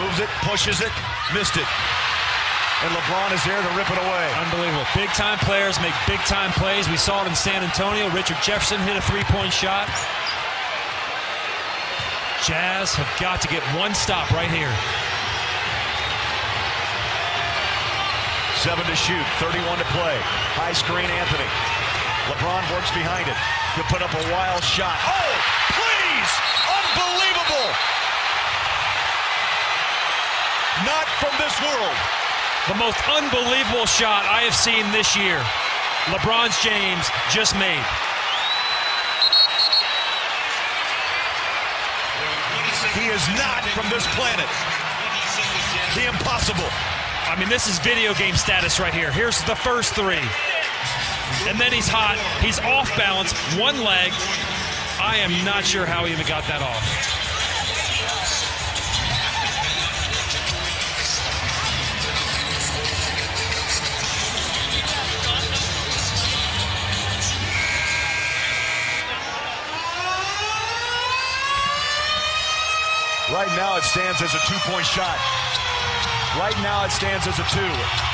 Moves it, pushes it, missed it. And LeBron is there to rip it away. Unbelievable. Big time players make big time plays. We saw it in San Antonio. Richard Jefferson hit a three point shot. Jazz have got to get one stop right here. Seven to shoot, 31 to play. High screen, Anthony. LeBron works behind it. He'll put up a wild shot. Oh, please! Unbelievable! Not from this world. The most unbelievable shot I have seen this year. LeBron James just made. He is not from this planet. The impossible. I mean, this is video game status right here. Here's the first three. And then he's hot. He's off balance, one leg. I am not sure how he even got that off. Right now it stands as a two-point shot. Right now it stands as a two.